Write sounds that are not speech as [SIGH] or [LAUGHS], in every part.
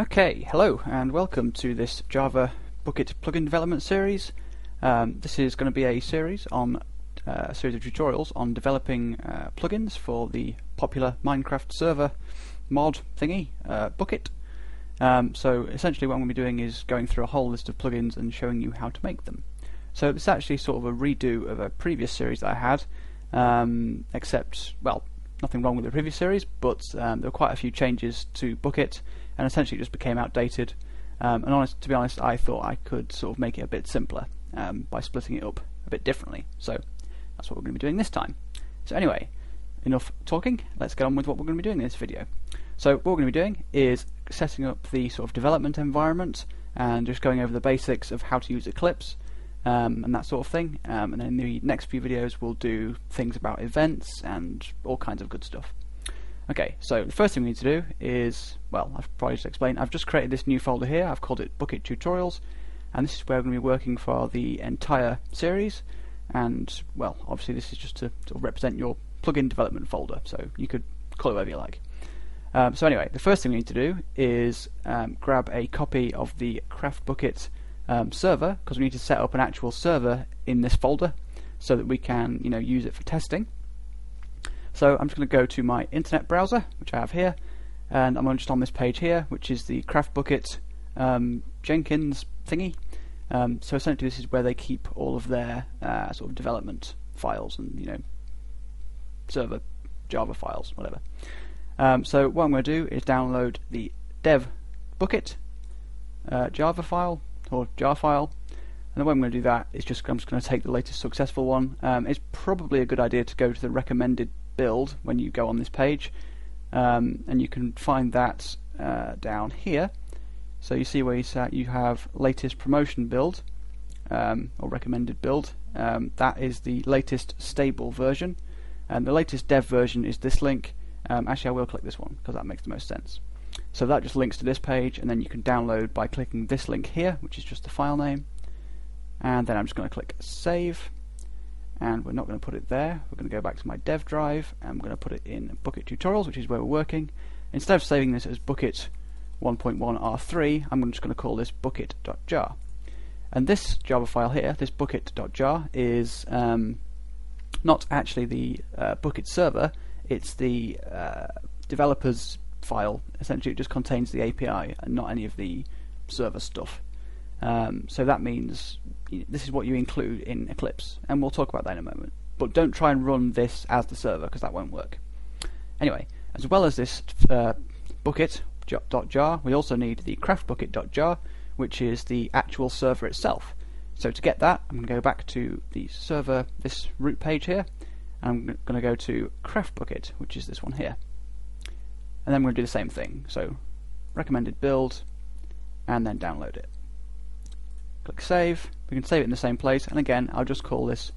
Okay, hello and welcome to this Java Bukkit plugin development series. Um, this is going to be a series on uh, a series of tutorials on developing uh, plugins for the popular Minecraft server mod thingy, uh, Bukkit. Um, so essentially what I'm going to be doing is going through a whole list of plugins and showing you how to make them. So it's actually sort of a redo of a previous series that I had, um, except, well, nothing wrong with the previous series, but um, there were quite a few changes to Bukkit, and essentially just became outdated. Um, and honest, to be honest, I thought I could sort of make it a bit simpler um, by splitting it up a bit differently. So that's what we're going to be doing this time. So anyway, enough talking. Let's get on with what we're going to be doing in this video. So what we're going to be doing is setting up the sort of development environment and just going over the basics of how to use Eclipse um, and that sort of thing. Um, and then in the next few videos, we'll do things about events and all kinds of good stuff. Okay, so the first thing we need to do is, well, I've probably just explained, I've just created this new folder here, I've called it Bukkit Tutorials, and this is where we're going to be working for the entire series, and, well, obviously this is just to, to represent your plugin development folder, so you could call it whatever you like. Um, so anyway, the first thing we need to do is um, grab a copy of the CraftBukkit um, server, because we need to set up an actual server in this folder, so that we can, you know, use it for testing. So I'm just going to go to my internet browser, which I have here, and I'm just on this page here, which is the CraftBukkit um, Jenkins thingy. Um, so essentially, this is where they keep all of their uh, sort of development files and you know server Java files, whatever. Um, so what I'm going to do is download the dev bukkit uh, Java file or jar file. And the way I'm going to do that is just I'm just going to take the latest successful one. Um, it's probably a good idea to go to the recommended build when you go on this page, um, and you can find that uh, down here. So you see where you, say you have latest promotion build um, or recommended build. Um, that is the latest stable version, and the latest dev version is this link. Um, actually, I will click this one because that makes the most sense. So that just links to this page, and then you can download by clicking this link here, which is just the file name. And then I'm just going to click save and we're not going to put it there. We're going to go back to my dev drive and we're going to put it in bukkit Tutorials, which is where we're working. Instead of saving this as bukkit 1.1 R3, I'm just going to call this bukkit.jar. And this Java file here, this bukkit.jar, is um, not actually the uh, Bukkit server, it's the uh, developer's file. Essentially, it just contains the API and not any of the server stuff. Um, so that means this is what you include in Eclipse, and we'll talk about that in a moment. But don't try and run this as the server because that won't work. Anyway, as well as this uh, bukkit.jar, we also need the craftbukkit.jar, which is the actual server itself. So to get that, I'm going to go back to the server, this root page here, and I'm going to go to craftbukkit, which is this one here. And then we're going to do the same thing. So recommended build, and then download it. Click save. We can save it in the same place, and again, I'll just call this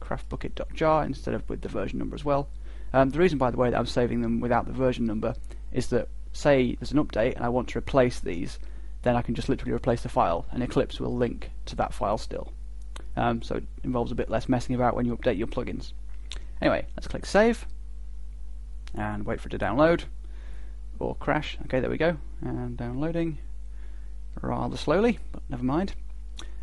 craftbukkit.jar instead of with the version number as well. Um, the reason, by the way, that I'm saving them without the version number is that, say there's an update and I want to replace these, then I can just literally replace the file, and Eclipse will link to that file still. Um, so it involves a bit less messing about when you update your plugins. Anyway, let's click save, and wait for it to download, or crash. Okay, there we go, and downloading rather slowly, but never mind.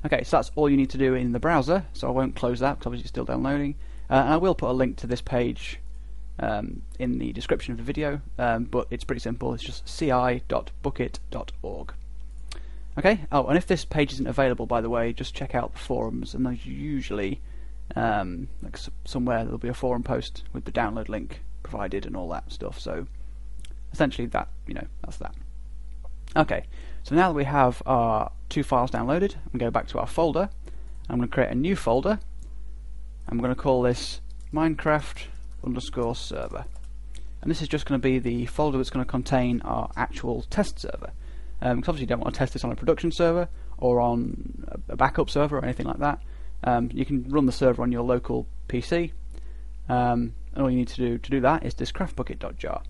Okay, so that's all you need to do in the browser, so I won't close that because obviously it's still downloading. Uh, and I will put a link to this page um, in the description of the video, um, but it's pretty simple. It's just ci.bukkit.org. Okay, oh, and if this page isn't available, by the way, just check out the forums, and there's usually um, like somewhere there'll be a forum post with the download link provided and all that stuff. So essentially, that you know, that's that. Okay, so now that we have our two files downloaded, I'm going to go back to our folder. I'm going to create a new folder. I'm going to call this Minecraft underscore server. And this is just going to be the folder that's going to contain our actual test server. Um, because obviously you don't want to test this on a production server or on a backup server or anything like that. Um, you can run the server on your local PC. Um, and all you need to do to do that is this craftbukkit.jar.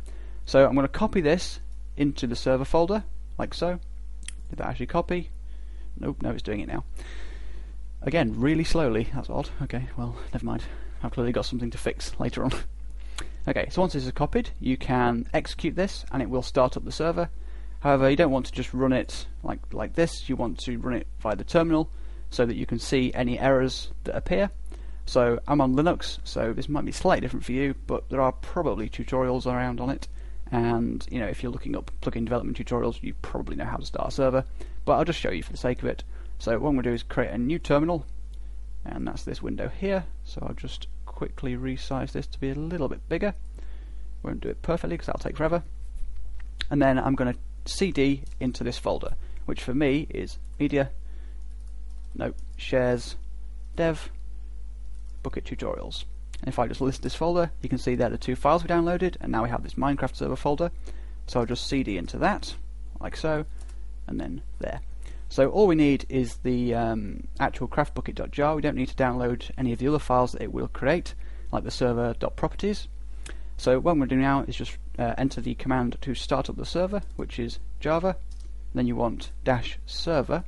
So I'm going to copy this into the server folder like so. Did that actually copy? Nope, no, it's doing it now. Again, really slowly. That's odd. Okay, well, never mind. I've clearly got something to fix later on. [LAUGHS] okay, so once this is copied, you can execute this, and it will start up the server. However, you don't want to just run it like, like this, you want to run it via the terminal so that you can see any errors that appear. So I'm on Linux, so this might be slightly different for you, but there are probably tutorials around on it. And you know, if you're looking up plugin development tutorials, you probably know how to start a server. But I'll just show you for the sake of it. So what I'm going to do is create a new terminal, and that's this window here. So I'll just quickly resize this to be a little bit bigger. Won't do it perfectly because that'll take forever. And then I'm going to cd into this folder, which for me is media, no, shares, dev, bukkit tutorials. And if I just list this folder, you can see there are the two files we downloaded, and now we have this Minecraft server folder. So I'll just cd into that, like so, and then there. So all we need is the um, actual craftbukkit.jar. We don't need to download any of the other files that it will create, like the server.properties. So what I'm going to do now is just uh, enter the command to start up the server, which is java. Then you want dash server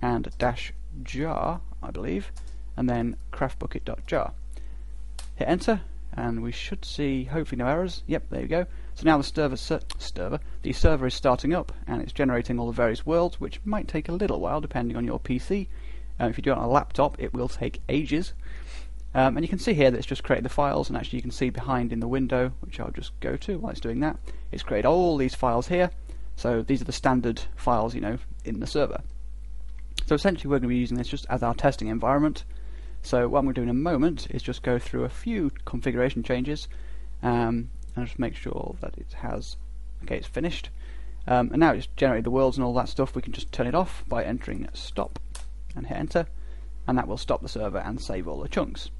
and dash jar, I believe, and then craftbukkit.jar. Hit enter, and we should see hopefully no errors. Yep, there you go. So now the server, server, the server is starting up, and it's generating all the various worlds, which might take a little while depending on your PC. Uh, if you do it on a laptop, it will take ages. Um, and you can see here that it's just created the files, and actually you can see behind in the window, which I'll just go to while it's doing that, it's created all these files here. So these are the standard files, you know, in the server. So essentially we're going to be using this just as our testing environment. So what I'm going to do in a moment is just go through a few configuration changes um, and just make sure that it has, okay, it's finished. Um, and now it's generated the worlds and all that stuff. We can just turn it off by entering stop and hit enter, and that will stop the server and save all the chunks.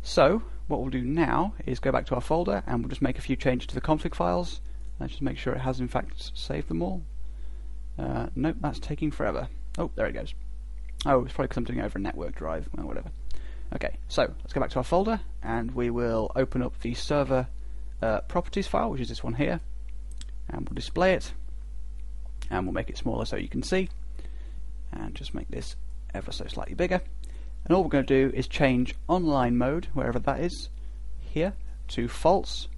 So what we'll do now is go back to our folder and we'll just make a few changes to the config files. Let's just make sure it has in fact saved them all. Uh, nope, that's taking forever. Oh, there it goes. Oh, it's probably because I'm doing it over a network drive, or whatever. Okay, so let's go back to our folder and we will open up the server uh, properties file, which is this one here, and we'll display it and we'll make it smaller so you can see and just make this ever so slightly bigger and all we're going to do is change online mode, wherever that is, here, to false,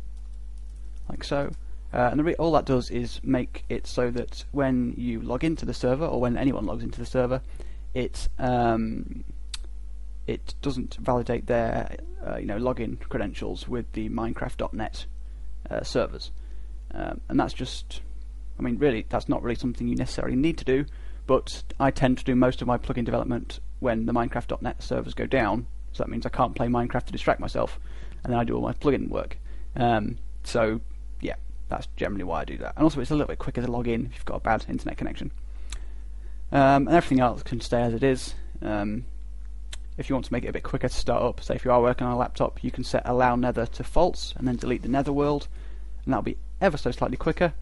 like so. Uh, and all that does is make it so that when you log into the server, or when anyone logs into the server, it um, it doesn't validate their uh, you know login credentials with the Minecraft.net uh, servers, um, and that's just, I mean, really, that's not really something you necessarily need to do. But I tend to do most of my plugin development when the Minecraft.net servers go down. So that means I can't play Minecraft to distract myself, and then I do all my plugin work. Um, so yeah, that's generally why I do that. And also, it's a little bit quicker to log in if you've got a bad internet connection. Um, and everything else can stay as it is. Um, if you want to make it a bit quicker to start up, say if you are working on a laptop, you can set allow nether to false and then delete the nether world, and that'll be ever so slightly quicker.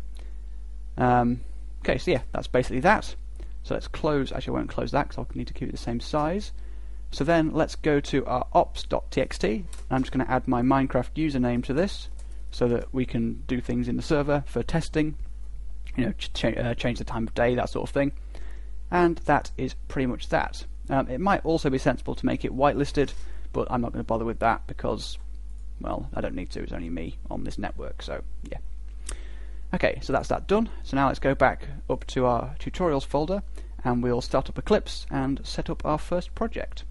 Um, okay, so yeah, that's basically that. So let's close, actually I won't close that because I'll need to keep it the same size. So then let's go to our ops.txt. I'm just going to add my Minecraft username to this so that we can do things in the server for testing, you know, ch uh, change the time of day, that sort of thing. And that is pretty much that. Um, it might also be sensible to make it whitelisted, but I'm not going to bother with that because, well, I don't need to. It's only me on this network, so yeah. Okay, so that's that done. So now let's go back up to our tutorials folder and we'll start up Eclipse and set up our first project.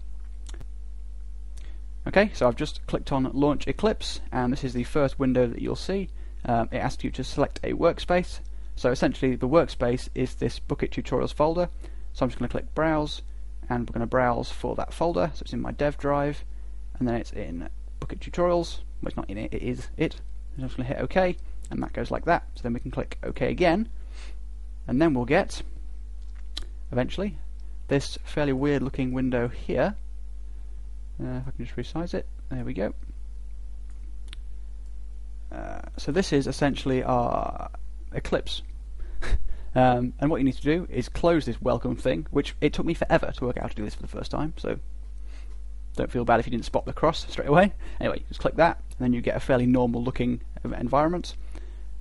Okay, so I've just clicked on Launch Eclipse and this is the first window that you'll see. Um, it asks you to select a workspace. So essentially the workspace is this Bukkit Tutorials folder. So I'm just going to click Browse and we're going to browse for that folder. So it's in my dev drive and then it's in Bukkit Tutorials. Well, it's not in it, it is it. I'm just going to hit OK and that goes like that. So then we can click OK again, and then we'll get, eventually, this fairly weird looking window here. Uh, if I can just resize it, there we go. Uh, so this is essentially our Eclipse. [LAUGHS] um, and what you need to do is close this welcome thing, which it took me forever to work out how to do this for the first time, so don't feel bad if you didn't spot the cross straight away. Anyway, just click that, and then you get a fairly normal looking environment.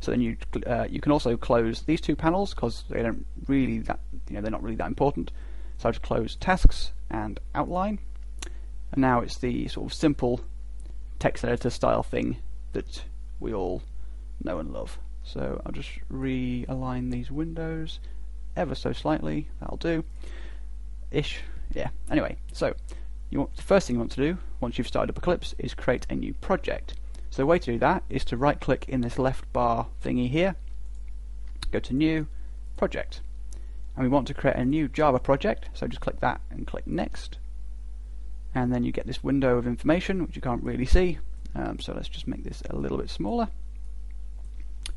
So then you uh, you can also close these two panels because they don't really that you know they're not really that important. So I just close tasks and outline, and now it's the sort of simple text editor style thing that we all know and love. So I'll just realign these windows ever so slightly. That'll do. Ish. Yeah. Anyway, so you want, the first thing you want to do once you've started up Eclipse is create a new project. So the way to do that is to right click in this left bar thingy here, go to new, project. And we want to create a new Java project, so just click that and click next. And then you get this window of information which you can't really see. Um, so let's just make this a little bit smaller.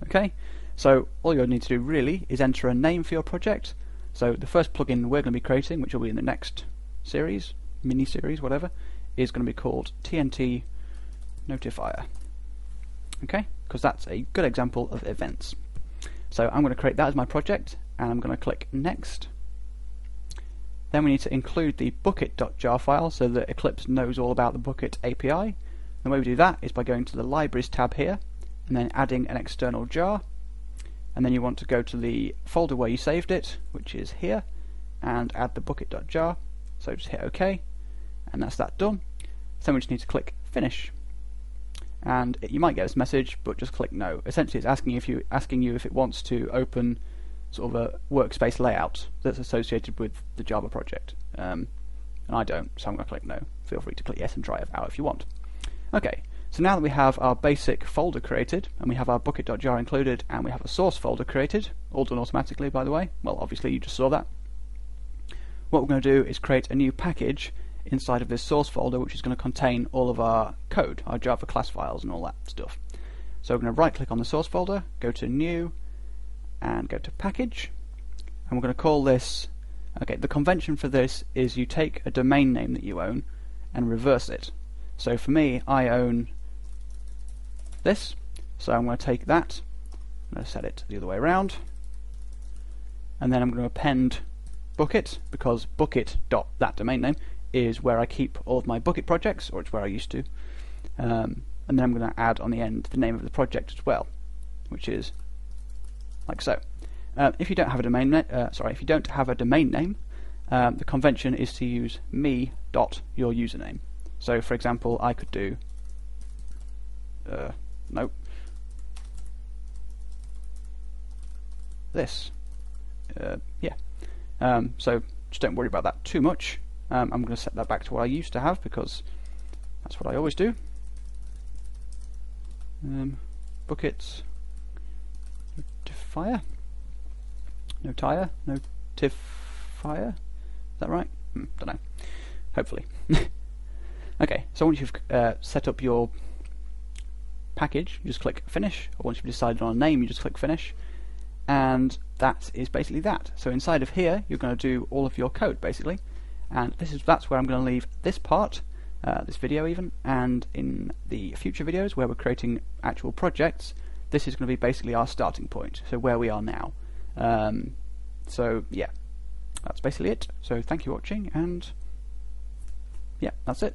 Okay, so all you'll need to do really is enter a name for your project. So the first plugin we're going to be creating, which will be in the next series, mini series, whatever, is going to be called TNT Notifier. Okay, because that's a good example of events. So I'm going to create that as my project, and I'm going to click Next. Then we need to include the bukkit.jar file so that Eclipse knows all about the Bukkit API. The way we do that is by going to the Libraries tab here, and then adding an external jar. And then you want to go to the folder where you saved it, which is here, and add the bukkit.jar. So just hit OK, and that's that done. Then we just need to click Finish and it, you might get this message, but just click no. Essentially, it's asking if you asking you if it wants to open sort of a workspace layout that's associated with the Java project, um, and I don't, so I'm going to click no. Feel free to click yes and try it out if you want. Okay, so now that we have our basic folder created, and we have our bukkit.jar included, and we have a source folder created, all done automatically, by the way. Well, obviously you just saw that. What we're going to do is create a new package inside of this source folder, which is going to contain all of our code, our Java class files and all that stuff. So we're going to right click on the source folder, go to new, and go to package, and we're going to call this, okay, the convention for this is you take a domain name that you own and reverse it. So for me, I own this, so I'm going to take that, I'm going to set it the other way around, and then I'm going to append bukkit, because bukkit dot that domain name is where I keep all of my bukkit projects, or it's where I used to. Um, and then I'm going to add on the end the name of the project as well, which is like so. Uh, if you don't have a domain, uh, sorry, if you don't have a domain name, um, the convention is to use me dot your username. So, for example, I could do uh, nope this. Uh, yeah. Um, so just don't worry about that too much. Um, I'm going to set that back to what I used to have because that's what I always do. Um, buckets, notifier, no tire, No notifier. Is that right? Hmm, don't know. Hopefully. [LAUGHS] okay, so once you've uh, set up your package, you just click finish, or once you've decided on a name, you just click finish, and that is basically that. So inside of here, you're going to do all of your code basically. And this is that's where I'm going to leave this part uh, this video even. And in the future videos where we're creating actual projects this is going to be basically our starting point. So where we are now. Um, so yeah. That's basically it. So thank you for watching and yeah that's it